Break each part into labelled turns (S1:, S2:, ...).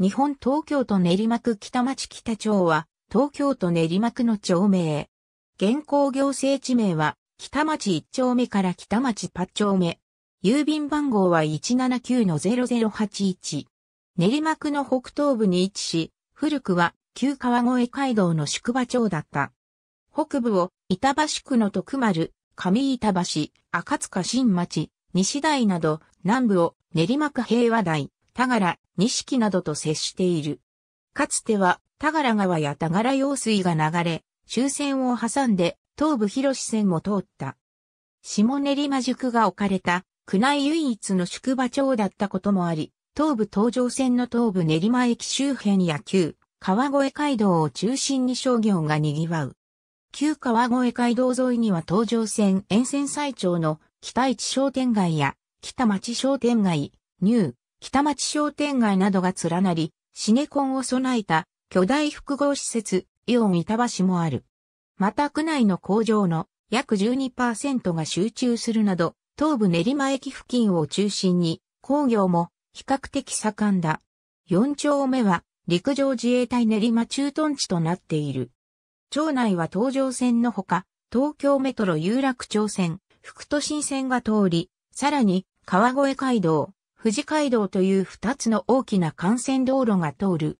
S1: 日本東京都練馬区北町北町は、東京都練馬区の町名。現行行政地名は、北町一丁目から北町八丁目。郵便番号は179-0081。練馬区の北東部に位置し、古くは旧川越街道の宿場町だった。北部を板橋区の徳丸、上板橋、赤塚新町、西台など、南部を練馬区平和台、田柄、錦などと接している。かつては、田柄川や田柄用水が流れ、終戦を挟んで、東部広線も通った。下練馬宿が置かれた、区内唯一の宿場町だったこともあり、東部東上線の東部練馬駅周辺や旧、川越街道を中心に商業が賑わう。旧川越街道沿いには東上線沿線最長の北市商店街や北町商店街、ニュー、北町商店街などが連なり、シネコンを備えた巨大複合施設、イオン板橋もある。また区内の工場の約12%が集中するなど、東部練馬駅付近を中心に工業も比較的盛んだ。4丁目は陸上自衛隊練馬駐屯地となっている。町内は東上線のほか、東京メトロ有楽町線、福都新線が通り、さらに川越街道、富士街道という二つの大きな幹線道路が通る。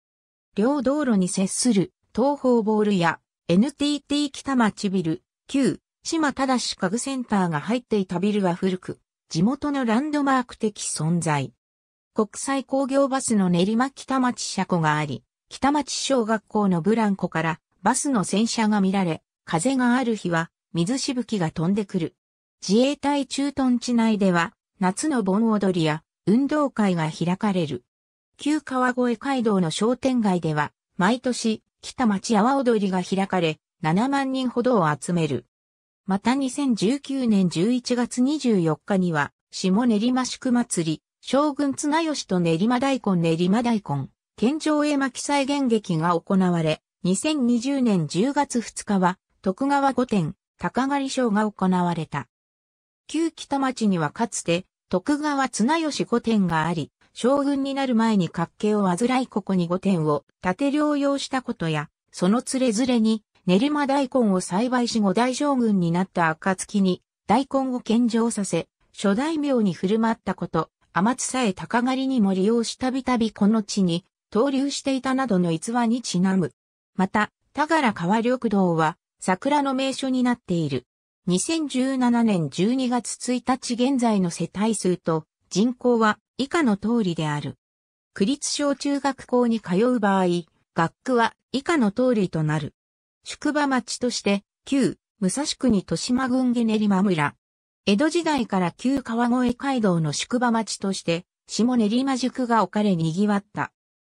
S1: 両道路に接する東方ボールや NTT 北町ビル、旧島正家具センターが入っていたビルは古く、地元のランドマーク的存在。国際工業バスの練馬北町車庫があり、北町小学校のブランコからバスの洗車が見られ、風がある日は水しぶきが飛んでくる。自衛隊駐屯地内では夏の盆踊りや運動会が開かれる。旧川越街道の商店街では、毎年、北町阿波踊りが開かれ、7万人ほどを集める。また2019年11月24日には、下練馬宿祭り、将軍綱吉と練馬大根練馬大根、県庁へ巻祭演劇が行われ、2020年10月2日は、徳川御殿、高狩賞が行われた。旧北町にはかつて、徳川綱吉御殿があり、将軍になる前に活気を患いここに御殿を建て療養したことや、そのつれづれに練馬大根を栽培し後大将軍になった暁に大根を献上させ、諸大名に振る舞ったこと、天津さえ高狩りにも利用したびたびこの地に投留していたなどの逸話にちなむ。また、田原川緑道は桜の名所になっている。2017年12月1日現在の世帯数と人口は以下の通りである。区立小中学校に通う場合、学区は以下の通りとなる。宿場町として、旧武蔵区に豊島郡下練馬村。江戸時代から旧川越街道の宿場町として、下練馬宿が置かれ賑わった。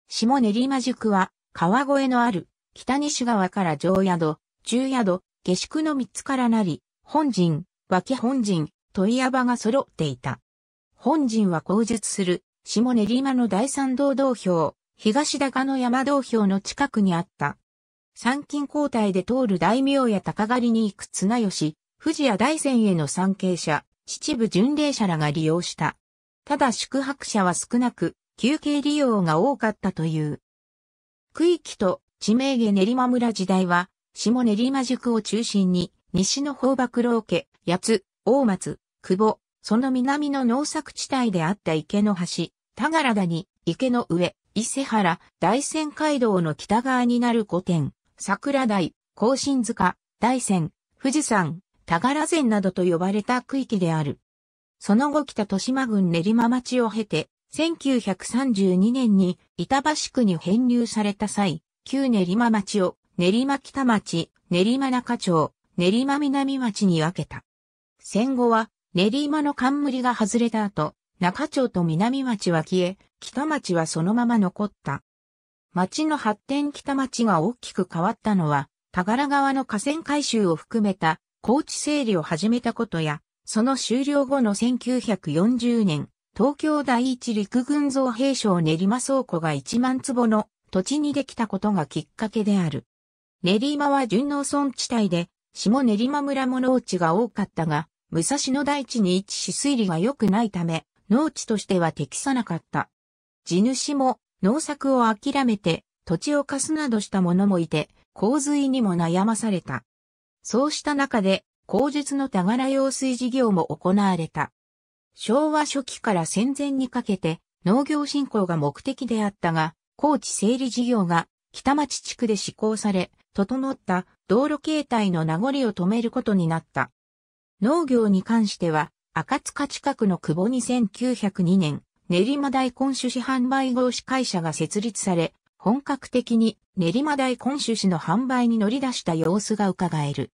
S1: 下練馬宿は、川越のある、北西川から上宿、中宿、下宿の三つからなり、本陣、脇本陣、問屋場が揃っていた。本陣は口述する、下練馬の第三道道標、東高の山道標の近くにあった。参勤交代で通る大名や高狩りに行く綱吉、富士や大山への参詣者、秩父巡礼者らが利用した。ただ宿泊者は少なく、休憩利用が多かったという。区域と地名下練馬村時代は、下練馬宿を中心に、西の方幕楼家、八つ、大松、久保、その南の農作地帯であった池の端、田柄谷、池の上、伊勢原、大仙街道の北側になる古典、桜台、甲信塚、大仙、富士山、田柄前などと呼ばれた区域である。その後北豊島郡練馬町を経て、1932年に板橋区に編入された際、旧練馬町を練馬北町、練馬中町、練馬南町に分けた。戦後は練馬の冠が外れた後、中町と南町は消え、北町はそのまま残った。町の発展北町が大きく変わったのは、田柄川の河川改修を含めた高知整理を始めたことや、その終了後の1940年、東京第一陸軍造兵廠練馬倉庫が1万坪の土地にできたことがきっかけである。練馬は順農村地帯で、下練馬村も農地が多かったが、武蔵野大地に位置し水利が良くないため、農地としては適さなかった。地主も農作を諦めて土地を貸すなどした者もいて、洪水にも悩まされた。そうした中で、口述の田柄用水事業も行われた。昭和初期から戦前にかけて農業振興が目的であったが、高知整理事業が北町地区で施行され、整った道路形態の名残を止めることになった。農業に関しては、赤塚近くの久保に1902年、練馬大根種子販売合資会社が設立され、本格的に練馬大根種子の販売に乗り出した様子が伺える。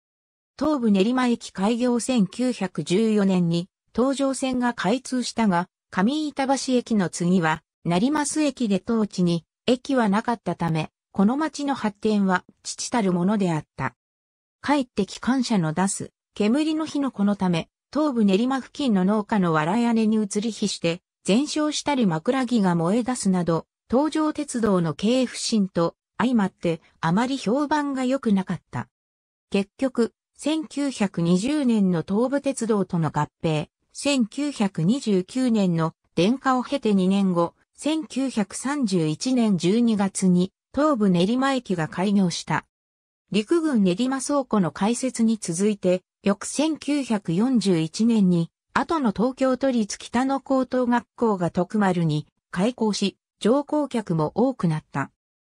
S1: 東武練馬駅開業1914年に東上線が開通したが、上板橋駅の次は、成増駅で当地に駅はなかったため、この町の発展は父たるものであった。帰って機関車の出す煙の火のこのため、東部練馬付近の農家の藁屋根に移り火して、全焼したり枕木が燃え出すなど、東上鉄道の経営不振と相まってあまり評判が良くなかった。結局、1920年の東武鉄道との合併、1929年の電化を経て2年後、1931年12月に東武練馬駅が開業した。陸軍練馬倉庫の開設に続いて、翌1941年に、後の東京都立北野高等学校が徳丸に開校し、乗降客も多くなった。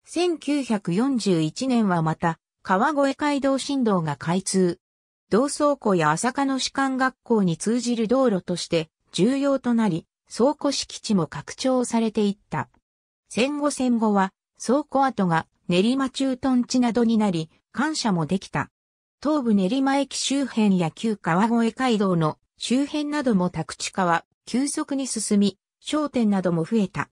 S1: 1941年はまた、川越街道振動が開通。同倉庫や朝霞の士官学校に通じる道路として重要となり、倉庫敷地も拡張されていった。戦後戦後は倉庫跡が練馬駐屯地などになり、感謝もできた。東武練馬駅周辺や旧川越街道の周辺なども宅地化は急速に進み、商店なども増えた。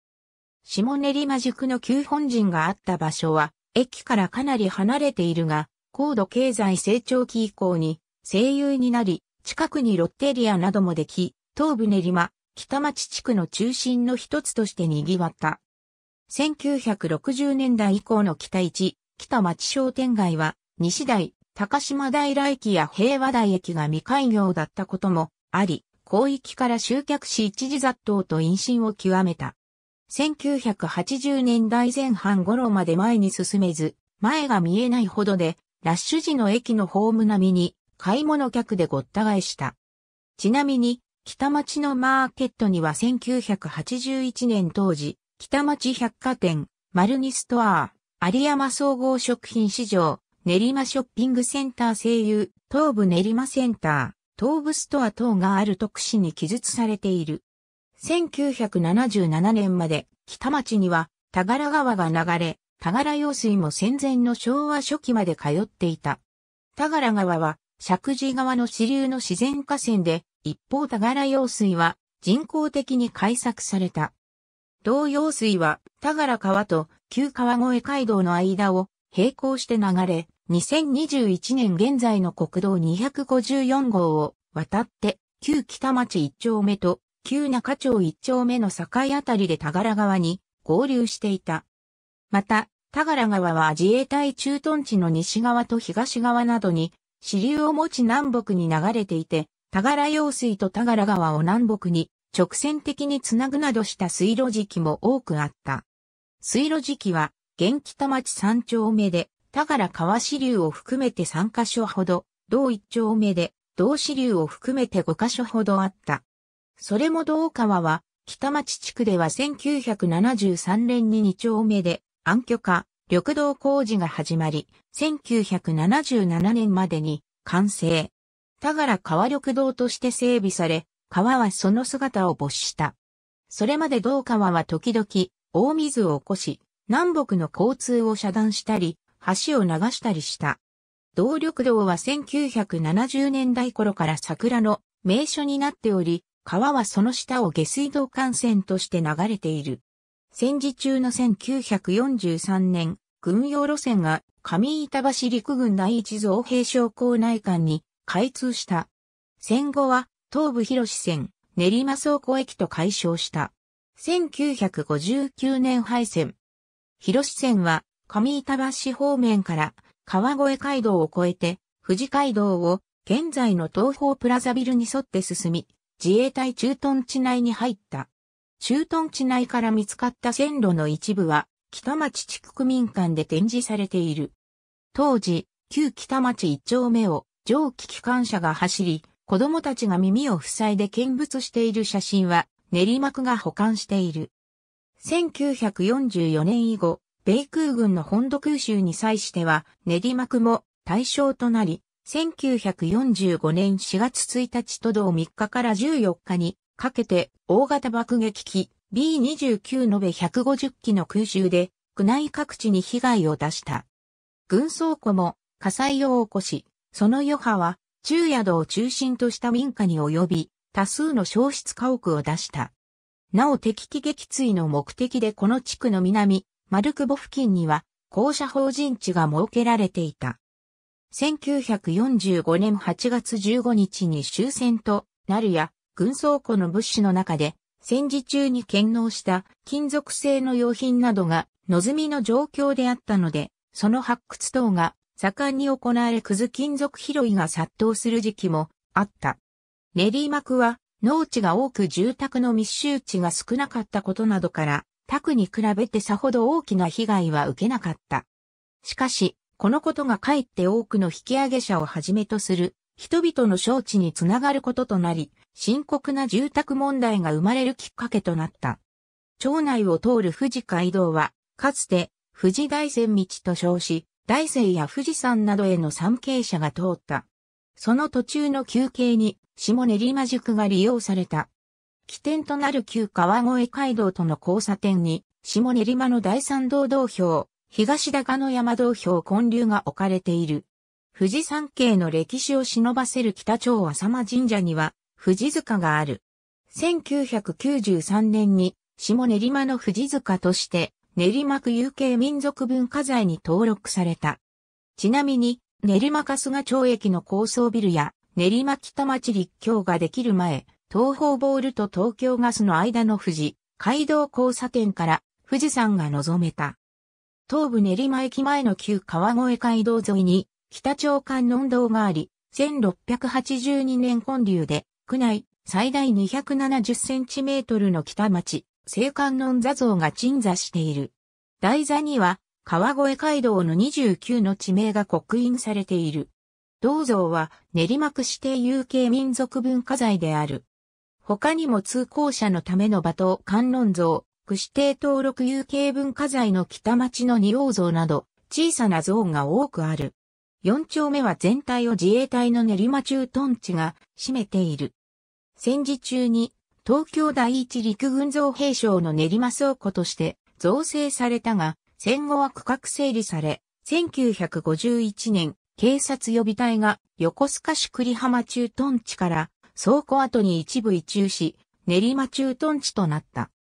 S1: 下練馬宿の旧本陣があった場所は、駅からかなり離れているが、高度経済成長期以降に、声優になり、近くにロッテリアなどもでき、東武練馬、北町地区の中心の一つとして賑わった。1960年代以降の北一、北町商店街は、西台、高島平駅や平和台駅が未開業だったこともあり、広域から集客し一時雑踏と陰信を極めた。1980年代前半頃まで前に進めず、前が見えないほどで、ラッシュ時の駅のホーム並みに買い物客でごった返した。ちなみに、北町のマーケットには1981年当時、北町百貨店、マルニストア、有山総合食品市場、練馬ショッピングセンター声優、東部練馬センター、東部ストア等がある特使に記述されている。1977年まで北町には田柄川が流れ、田柄用水も戦前の昭和初期まで通っていた。田柄川は石神川の支流の自然河川で、一方田柄用水は人工的に開削された。同用水は田柄川と旧川越街道の間を並行して流れ、2021年現在の国道254号を渡って、旧北町一丁目と旧中町一丁目の境あたりで田柄川に合流していた。また、田柄川は自衛隊駐屯地の西側と東側などに支流を持ち南北に流れていて、田柄用水と田柄川を南北に直線的につなぐなどした水路時期も多くあった。水路時期は、現北町三丁目で、田柄川支流を含めて3カ所ほど、同一丁目で、同支流を含めて5カ所ほどあった。それも同川は、北町地区では1973年に2丁目で、暗渠化、緑道工事が始まり、1977年までに完成。田柄川緑道として整備され、川はその姿を没した。それまで同川は時々大水を起こし、南北の交通を遮断したり、橋を流したりした。動力道は1970年代頃から桜の名所になっており、川はその下を下水道幹線として流れている。戦時中の1943年、軍用路線が上板橋陸軍第一造兵将校内館に開通した。戦後は東武広線、練馬倉庫駅と解消した。1959年廃線。広線は上板橋方面から川越街道を越えて富士街道を現在の東方プラザビルに沿って進み、自衛隊駐屯地内に入った。駐屯地内から見つかった線路の一部は、北町地区区民館で展示されている。当時、旧北町一丁目を蒸気機関車が走り、子供たちが耳を塞いで見物している写真は、練馬区が保管している。1944年以後、米空軍の本土空襲に際しては、練馬区も対象となり、1945年4月1日と同3日から14日にかけて大型爆撃機 B29 延べ150機の空襲で区内各地に被害を出した。軍倉庫も火災を起こし、その余波は中宿を中心とした民家に及び多数の消失家屋を出した。なお敵機撃墜の目的でこの地区の南、丸久保付近には、校舎法人地が設けられていた。1945年8月15日に終戦となるや、軍倉庫の物資の中で、戦時中に献納した金属製の用品などが望みの状況であったので、その発掘等が盛んに行われくず金属拾いが殺到する時期もあった。練馬区は農地が多く住宅の密集地が少なかったことなどから、他区に比べてさほど大きな被害は受けなかった。しかし、このことがかえって多くの引き上げ者をはじめとする人々の招致につながることとなり、深刻な住宅問題が生まれるきっかけとなった。町内を通る富士街道は、かつて富士大山道と称し、大山や富士山などへの参詣者が通った。その途中の休憩に下練馬宿が利用された。起点となる旧川越街道との交差点に、下練馬の第三道道標、東高野山道標建立が置かれている。富士山系の歴史を忍ばせる北町浅間神社には、富士塚がある。1993年に、下練馬の富士塚として、練馬区有形民族文化財に登録された。ちなみに、練馬春日町駅の高層ビルや、練馬北町立教ができる前、東方ボールと東京ガスの間の富士、街道交差点から富士山が望めた。東武練馬駅前の旧川越街道沿いに北町観音堂があり、1682年本流で区内最大270センチメートルの北町、聖観音座像が鎮座している。台座には川越街道の29の地名が刻印されている。銅像は練馬区指定有形民族文化財である。他にも通行者のための馬頭観音像、区指定登録有形文化財の北町の仁王像など、小さな像が多くある。四丁目は全体を自衛隊の練馬駐屯地が占めている。戦時中に東京第一陸軍造兵省の練馬倉庫として造成されたが、戦後は区画整理され、1951年、警察予備隊が横須賀市栗浜駐屯地から倉庫跡に一部移住し、練馬駐屯地となった。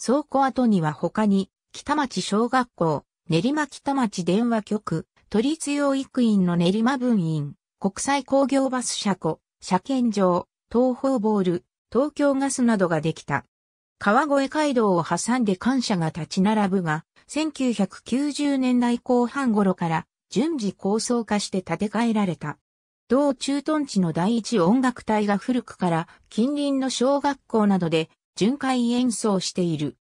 S1: 倉庫跡には他に、北町小学校、練馬北町電話局、都立養育院の練馬分院、国際工業バス車庫、車検場、東方ボール、東京ガスなどができた。川越街道を挟んで感謝が立ち並ぶが、1990年代後半頃から順次高層化して建て替えられた。同駐屯地の第一音楽隊が古くから近隣の小学校などで巡回演奏している。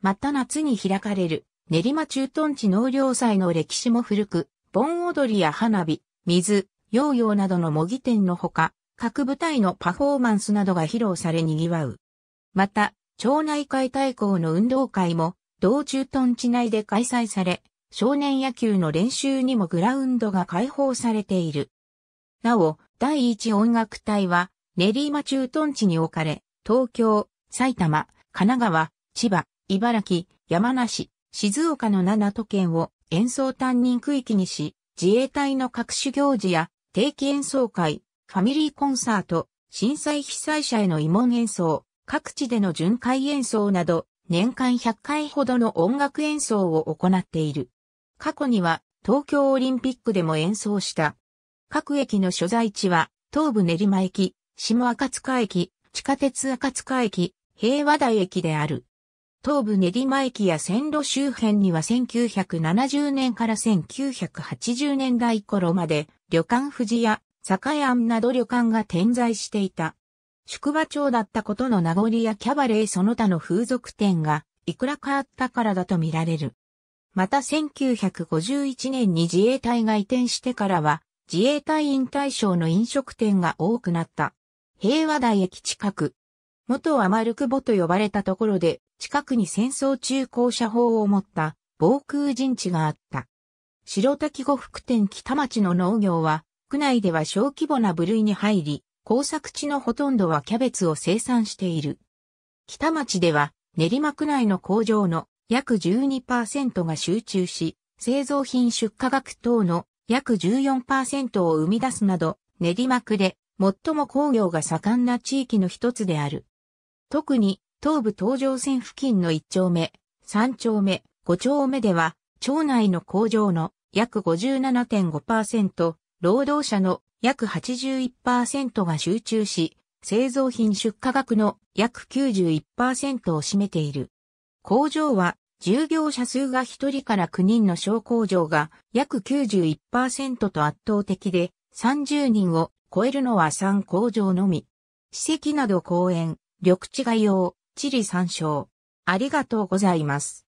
S1: また夏に開かれる練馬駐屯地納涼祭の歴史も古く、盆踊りや花火、水、ヨーヨーなどの模擬店のほか、各部隊のパフォーマンスなどが披露され賑わう。また、町内会対抗の運動会も同駐屯地内で開催され、少年野球の練習にもグラウンドが開放されている。なお、第一音楽隊は、練馬駐屯地に置かれ、東京、埼玉、神奈川、千葉、茨城、山梨、静岡の7都県を演奏担任区域にし、自衛隊の各種行事や定期演奏会、ファミリーコンサート、震災被災者への慰問演奏、各地での巡回演奏など、年間100回ほどの音楽演奏を行っている。過去には東京オリンピックでも演奏した。各駅の所在地は、東武練馬駅、下赤塚駅、地下鉄赤塚駅、平和台駅である。東武練馬駅や線路周辺には1970年から1980年代頃まで旅館富士や酒屋など旅館が点在していた。宿場町だったことの名残やキャバレーその他の風俗店がいくらかあったからだと見られる。また1951年に自衛隊が移転してからは自衛隊員対象の飲食店が多くなった。平和台駅近く。元は丸久保と呼ばれたところで近くに戦争中校舎砲を持った防空陣地があった。白滝呉服店北町の農業は区内では小規模な部類に入り、工作地のほとんどはキャベツを生産している。北町では練馬区内の工場の約12%が集中し、製造品出荷額等の約14%を生み出すなど、練馬区で最も工業が盛んな地域の一つである。特に東部東上線付近の1丁目、3丁目、5丁目では、町内の工場の約57.5%、労働者の約81%が集中し、製造品出荷額の約91%を占めている。工場は従業者数が1人から9人の小工場が約91%と圧倒的で30人を超えるのは3工場のみ。史跡など公園、緑地概要、地理参照。ありがとうございます。